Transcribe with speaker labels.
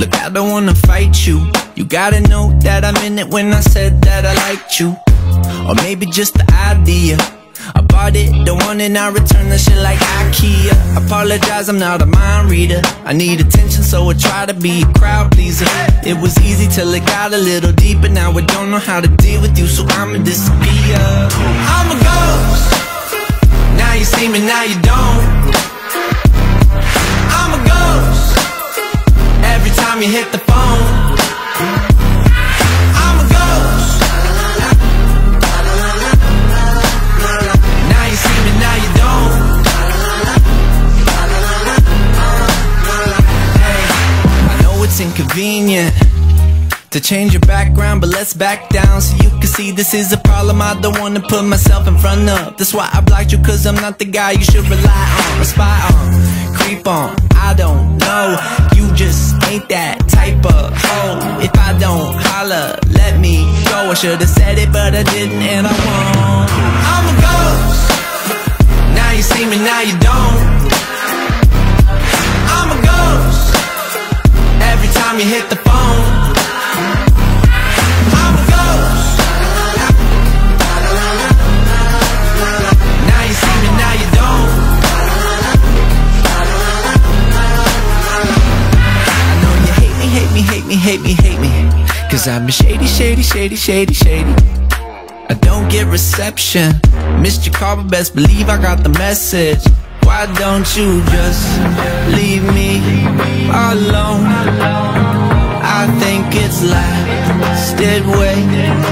Speaker 1: Look, I don't wanna fight you. You gotta know that I meant it when I said that I liked you. Or maybe just the idea. I bought it, don't want it, I return the shit like IKEA. Apologize, I'm not a mind reader. I need attention, so I try to be a crowd pleaser. It was easy till it got a little deeper. Now I don't know how to deal with you, so I'ma disappear. I'm a you hit the phone. I'm a ghost. Now you see me, now you don't. Hey, I know it's inconvenient to change your background, but let's back down so you can see this is a problem I don't wanna put myself in front of. That's why I blocked you, cause I'm not the guy you should rely on, or spy on, creep on. I don't know, ain't that type of hoe. If I don't holler, let me go. I should've said it, but I didn't, and I won't. I'm a ghost. Now you see me, now you don't. I'm a ghost. Every time you hit the phone. Hate me, hate me, hate me. Cause been shady, shady, shady, shady, shady. I don't get reception. Missed your call, but best believe I got the message. Why don't you just leave me alone? I think it's lasted way